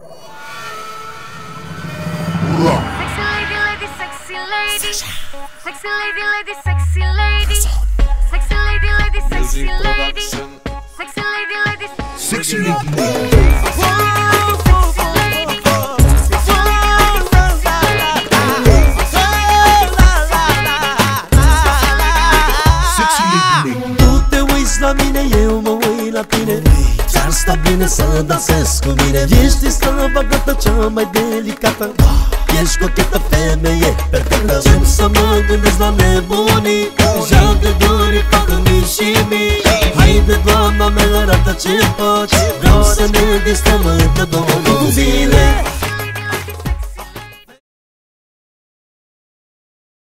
Sexy lady, lady, sexy lady. Sexy lady, lady, sexy lady. Sexy lady, lady. Sexy lady. la mine, eu uit la tine. Chiar sta bine să dansez cu mine. Ești extravagantă, cea mai delicată. Ești cochetă femeie perfectă. Încep să mă gândesc la nebunii. Deja de dori fac mii și mii. Haide, doamna mea, arată ce faci. Vreau să ne distrăm încă două zile